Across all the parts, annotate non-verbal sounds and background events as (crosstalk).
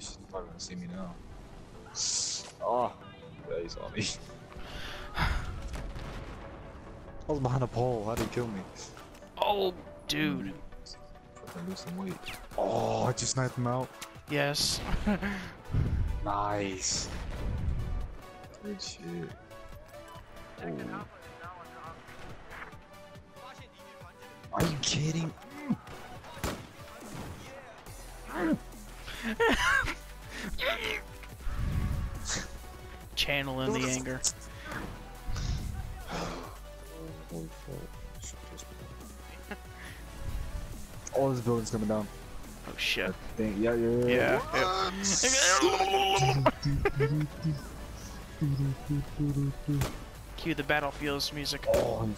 She's probably gonna see me now. Oh, yeah, he saw me. I was behind a pole. How'd he kill me? Oh, dude. Mm. Fucking lose some weight. Oh, I just sniped him out. Yes. (laughs) Nice. Good shit. Ooh. Are you kidding? Channeling the anger. All this building's coming down. Oh shit. Dang, yeah, yeah, yeah. Yeah. (laughs) Cue the battlefield's music. Oh, he's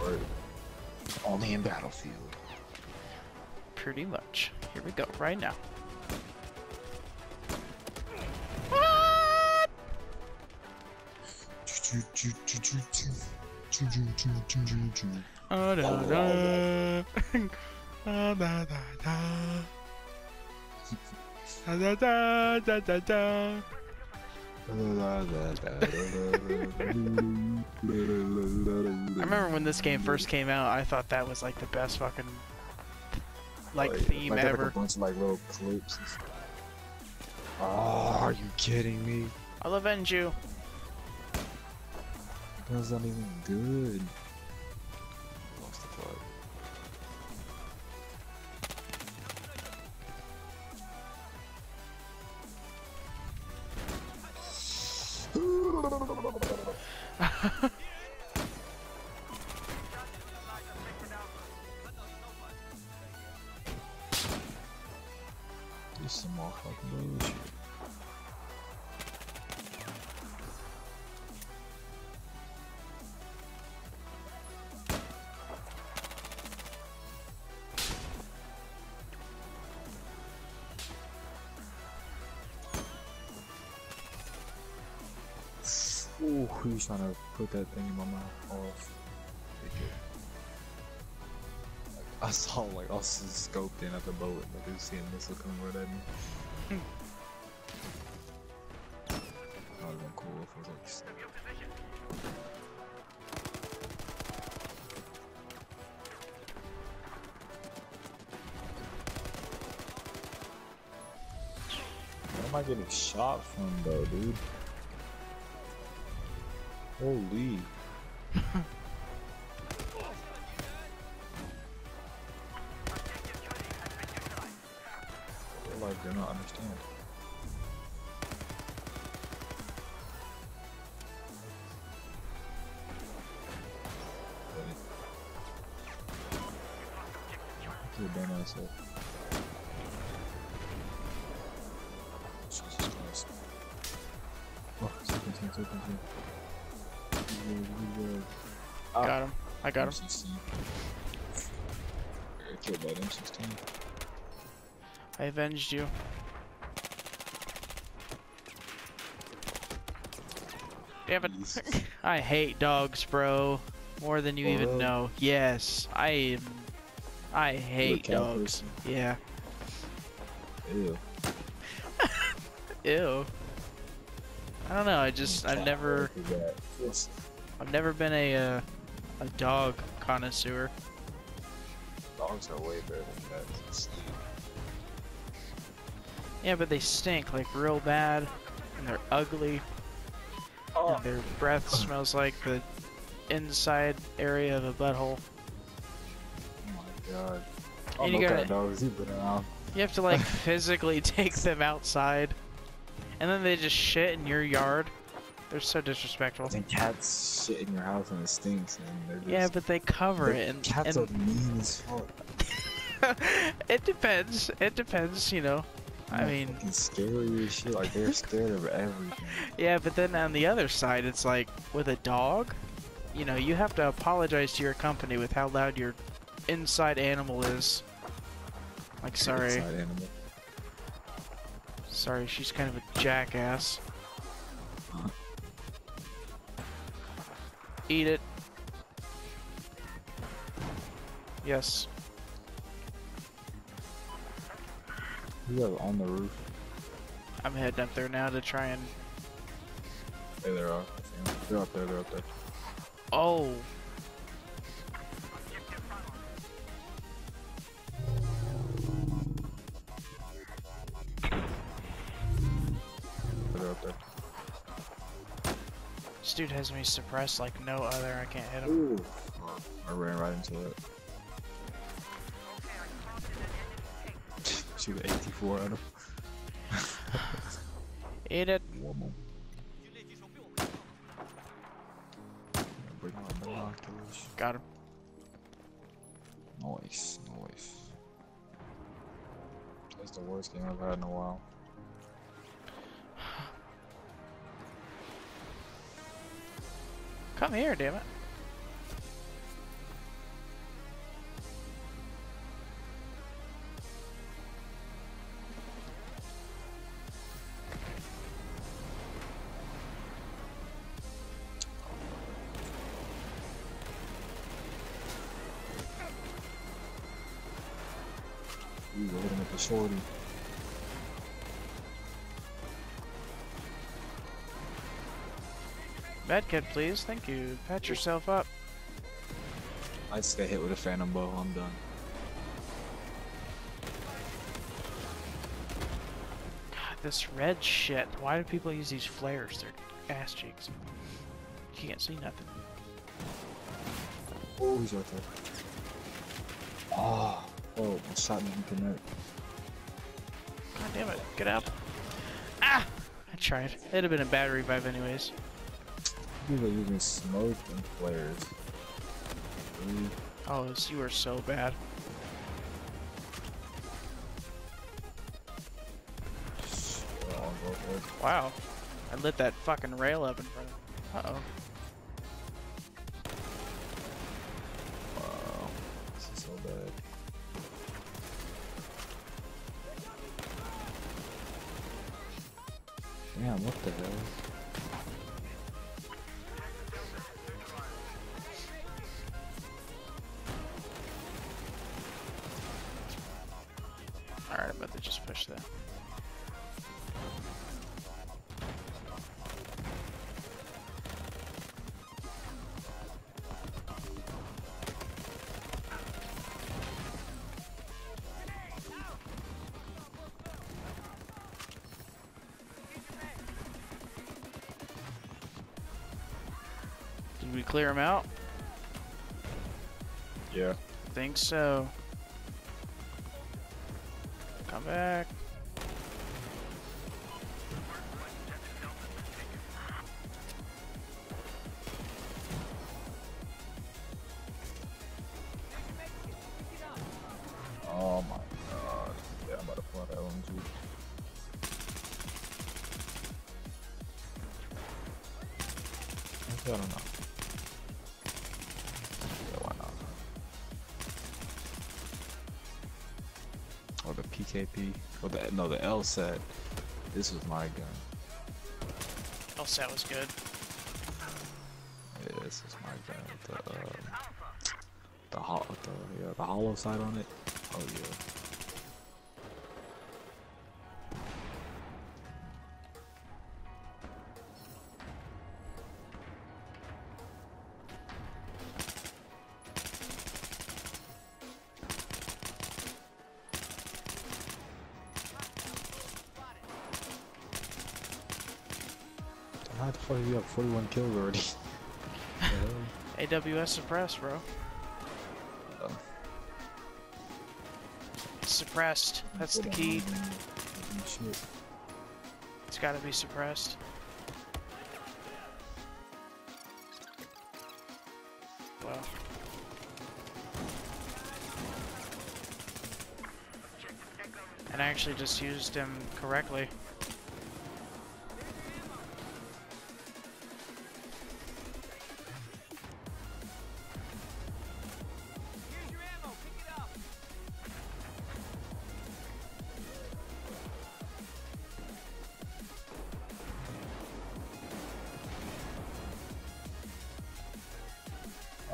Word. Only in Battlefield. Pretty much. Here we go, right now. Ah. Ah. Ah. I remember when this game first came out, I thought that was like the best fucking like theme Like, got, like, ever. a bunch of like little clips. and stuff. Oh, are you kidding me? I'll avenge you. That's not even good. Fucking bullshit. Ooh, he's trying to put that thing in my mouth off. I saw like us scoped in at the boat, like I see a missile coming right at me. That would've been cool if it was like. Where am I getting shot from though, dude? Holy. (laughs) understand. Get your dumb ass up. Jesus Christ. Oh, second team, second team. Reload, reload. Ah, Got him. I got him. M16. Got killed by M16. I avenged you. Damn it. (laughs) I hate dogs, bro. More than you For even know. Yes, I am. I hate dogs. person. Yeah. Ew. (laughs) Ew. I don't know. I just I've never. Yes. I've never been a uh, a dog connoisseur. Dogs are way better than cats. Yeah, but they stink like real bad, and they're ugly. Oh, their breath oh. smells like the inside area of a butthole. oh my god. I And you gotta- cat dogs. You've. You have to like (laughs) physically take them outside, and then they just shit in your yard. They're so disrespectful. And cats shit in your house and it stinks. And just, Yeah, but they cover it, and, cats and are mean as fuck. (laughs) it depends. It depends, you know. I mean, scary as shit. Like they're (laughs) scared of everything. yeah, but then on the other side, it's like with a dog, you know, you have to apologize to your company with how loud your inside animal is. Like, sorry, Inside animal. sorry, she's kind of a jackass. Eat it. Yes. You guys on the roof. I'm heading up there now to try and. There they are. I see 'em. They're up there. They're up there. Oh, They're up there. this dude has me suppressed like no other. I can't hit him. Ooh. I ran right into it. Shoot 84 at him. (laughs) Eat it. More. Bring binoculars. Got him. Nice, nice. That's the worst game I've had in a while. (sighs) Come here, damn it. Ooh, we're hitting with the shorty. Medkit, please. Thank you. Patch yourself up. I just got hit with a phantom bow. I'm done. God, this red shit. Why do people use these flares? They're ass cheeks. You can't see nothing. Oh, he's right there. Oh, oh, my shot didn't connect. God damn it. Get up. Ah! I tried. It'd have been a bad revive anyways. People using smoke and flares. Oh, you are so bad. shit, I'll go for it. Wow. I lit that fucking rail up in front of Uh-oh. Damn, what the hell? Clear him out? Yeah. think so. Come back. Oh my god. Yeah, I'm about to pull out that LMG. Actually, I don't know. The Or the, no, the LSAT. This was my gun. LSAT was good. Yeah, this is my gun. with The, um, the, ho- the, yeah, the holo sight on it. Oh yeah. How the fuck you have 41 kills already? (laughs) AWS suppressed, bro. Oh. Suppressed. That's the key. Shit. It's gotta be suppressed. Well. And I actually just used him correctly.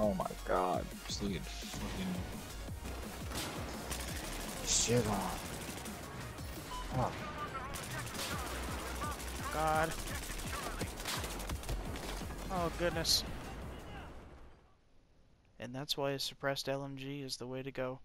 Oh my god, fucking shit on. Ah, God. Oh, goodness. And that's why a suppressed LMG is the way to go.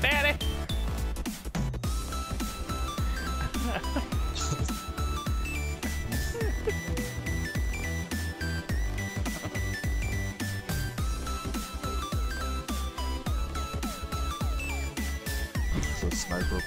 Daddy! A sniper